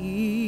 you.